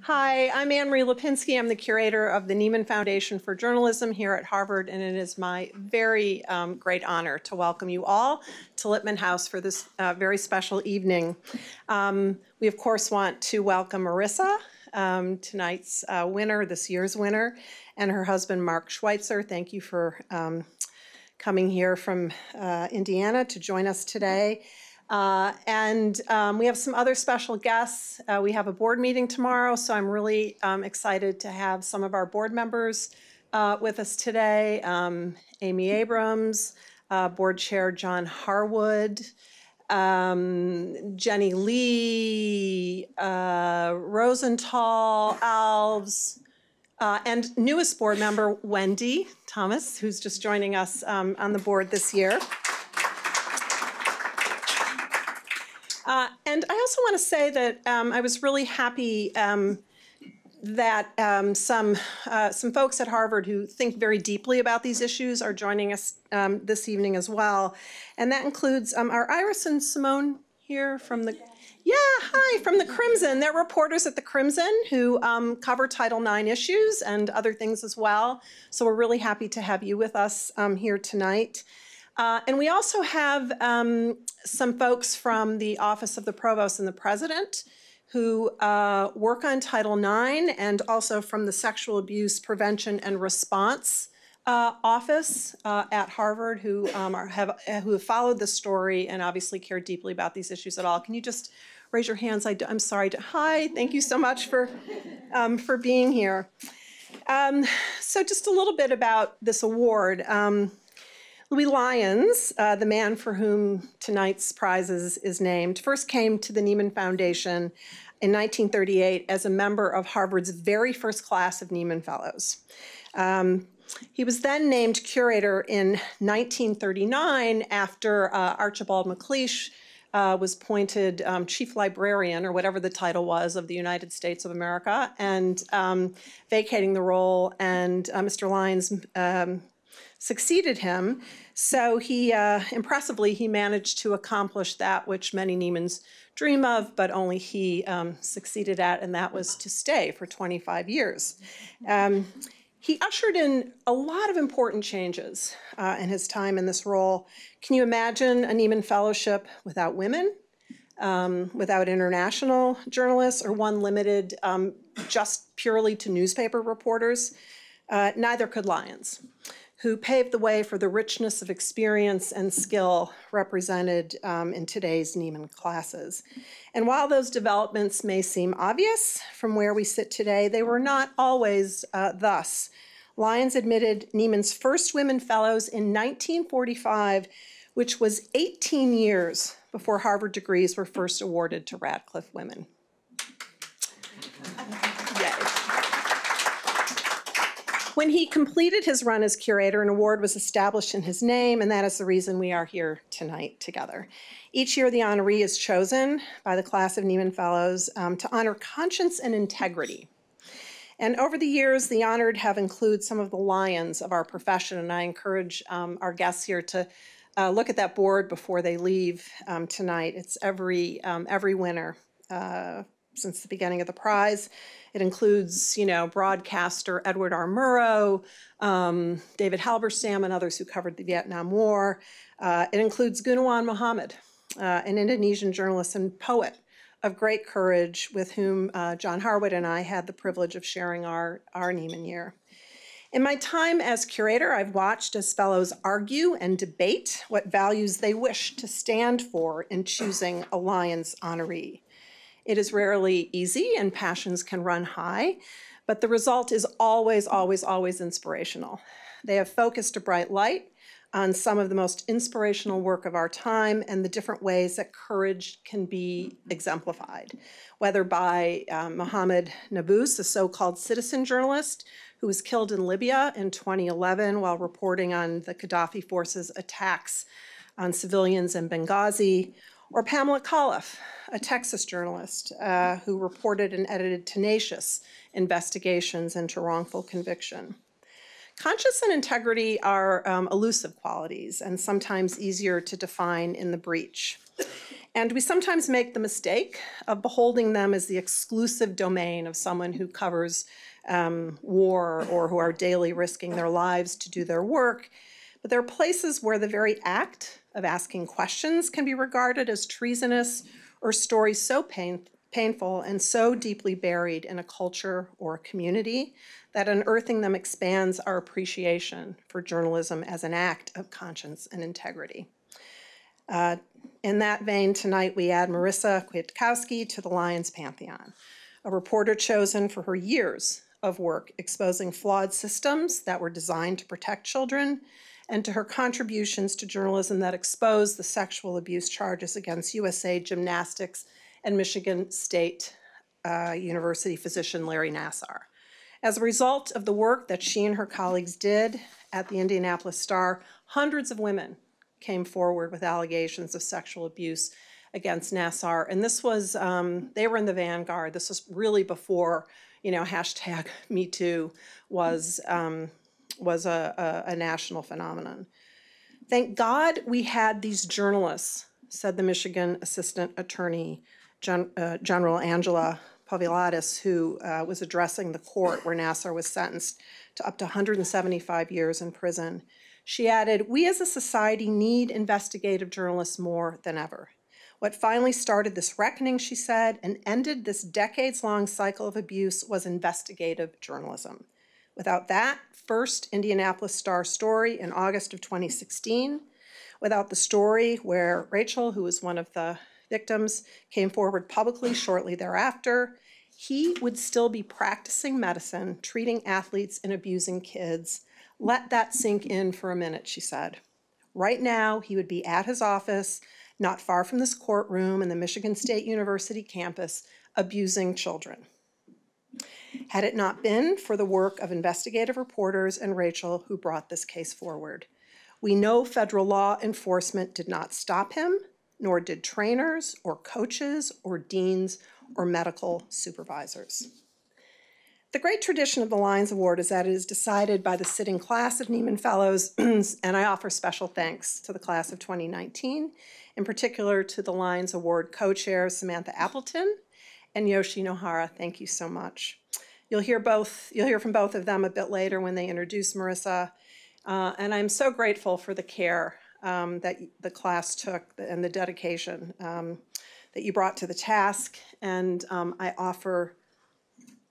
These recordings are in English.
Hi, I'm Ann Marie Lipinski. I'm the curator of the Nieman Foundation for Journalism here at Harvard, and it is my very um, great honor to welcome you all to Lippmann House for this uh, very special evening. Um, we, of course, want to welcome Marisa, um, tonight's uh, winner, this year's winner, and her husband, Mark Schweitzer. Thank you for um, coming here from uh, Indiana to join us today. Uh, and um, we have some other special guests. Uh, we have a board meeting tomorrow, so I'm really um, excited to have some of our board members uh, with us today. Um, Amy Abrams, uh, Board Chair John Harwood, um, Jenny Lee, uh, Rosental, Alves, uh, and newest board member Wendy Thomas, who's just joining us um, on the board this year. Uh, and I also want to say that um, I was really happy um, that um, some uh, some folks at Harvard who think very deeply about these issues are joining us um, this evening as well, and that includes um, our Iris and Simone here from the. Yeah, hi, from the Crimson. They're reporters at the Crimson who um, cover Title IX issues and other things as well. So we're really happy to have you with us here tonight. Uh, and we also have um, some folks from the Office of the Provost and the President who uh, work on Title IX and also from the Sexual Abuse Prevention and Response uh, Office uh, at Harvard who, um, are, have, who have followed the story and obviously care deeply about these issues at all. Can you just raise your hands? I, am sorry. To, hi, thank you so much for, um, for being here. Um, so just a little bit about this award. Um, Louis Lyons, uh, the man for whom tonight's prizes is named, first came to the Nieman Foundation in 1938 as a member of Harvard's very first class of Nieman Fellows. Um, he was then named curator in 1939 after uh, Archibald MacLeish uh, was appointed um, chief librarian, or whatever the title was, of the United States of America, and um, vacating the role. And uh, Mr. Lyons um, succeeded him. So he, uh, impressively, he managed to accomplish that which many Niemans dream of, but only he um, succeeded at, and that was to stay for 25 years. Um, he ushered in a lot of important changes uh, in his time in this role. Can you imagine a Nieman Fellowship without women, um, without international journalists, or one limited um, just purely to newspaper reporters? Uh, neither could Lyons who paved the way for the richness of experience and skill represented um, in today's Nieman classes. And while those developments may seem obvious from where we sit today, they were not always uh, thus. Lyons admitted Nieman's first women fellows in 1945, which was 18 years before Harvard degrees were first awarded to Radcliffe women. When he completed his run as curator, an award was established in his name, and that is the reason we are here tonight together. Each year, the honoree is chosen by the class of Nieman Fellows um, to honor conscience and integrity. And over the years, the honored have included some of the lions of our profession, and I encourage um, our guests here to uh, look at that board before they leave um, tonight. It's every, um, every winner uh, since the beginning of the prize. It includes, you know, broadcaster Edward R. Murrow, um, David Halberstam, and others who covered the Vietnam War. Uh, it includes Goenawan Mohamad, uh, an Indonesian journalist and poet of great courage with whom uh, John Harwood and I had the privilege of sharing our, our Nieman year. In my time as curator, I've watched as fellows argue and debate what values they wish to stand for in choosing a Lyons honoree. It is rarely easy and passions can run high, but the result is always, always, always inspirational. They have focused a bright light on some of the most inspirational work of our time and the different ways that courage can be exemplified, whether by um, Mohammed Nabbous, a so-called citizen journalist who was killed in Libya in 2011 while reporting on the Gaddafi forces' attacks on civilians in Benghazi, or Pamela Colloff, a Texas journalist uh, who reported and edited tenacious investigations into wrongful conviction. Conscience and integrity are um, elusive qualities and sometimes easier to define in the breach. And we sometimes make the mistake of beholding them as the exclusive domain of someone who covers um, war or who are daily risking their lives to do their work. But there are places where the very act of asking questions can be regarded as treasonous or stories so pain, painful and so deeply buried in a culture or a community that unearthing them expands our appreciation for journalism as an act of conscience and integrity. Uh, in that vein, tonight we add Marisa Kwiatkowski to the Lyons Pantheon, a reporter chosen for her years of work exposing flawed systems that were designed to protect children and to her contributions to journalism that exposed the sexual abuse charges against USA Gymnastics and Michigan State uh, University physician Larry Nassar. As a result of the work that she and her colleagues did at the Indianapolis Star, hundreds of women came forward with allegations of sexual abuse against Nassar. And this was, um, they were in the vanguard. This was really before, you know, hashtag Me Too was, um, was a, a, a national phenomenon. Thank God we had these journalists, said the Michigan Assistant Attorney Gen, uh, General Angela Povilaitis, who uh, was addressing the court where Nassar was sentenced to up to 175 years in prison. She added, We as a society need investigative journalists more than ever. What finally started this reckoning, she said, and ended this decades long cycle of abuse was investigative journalism. Without that first Indianapolis Star story in August of 2016, without the story where Rachel, who was one of the victims, came forward publicly shortly thereafter, he would still be practicing medicine, treating athletes, and abusing kids. Let that sink in for a minute, she said. Right now, he would be at his office, not far from this courtroom in the Michigan State University campus, abusing children. Had it not been for the work of investigative reporters and Rachel who brought this case forward. We know federal law enforcement did not stop him, nor did trainers or coaches or deans or medical supervisors. The great tradition of the Lyons Award is that it is decided by the sitting class of Nieman Fellows, and I offer special thanks to the class of 2019, in particular to the Lyons Award co-chairs Samantha Appleton and Yoshi Nohara. Thank you so much. You'll hear both. You'll hear from both of them a bit later when they introduce Marisa, uh, and I'm so grateful for the care um, that the class took and the dedication. Um, that you brought to the task, and um, I offer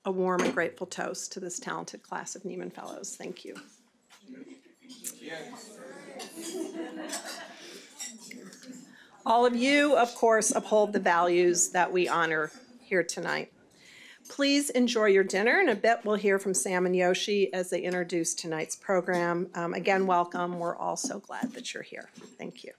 a warm and grateful toast to this talented class of Nieman Fellows. Thank you. All of you, of course, uphold the values that we honor here tonight. Please enjoy your dinner. and a bit, we'll hear from Sam and Yoshi as they introduce tonight's program. Um, again, welcome. We're all so glad that you're here. Thank you.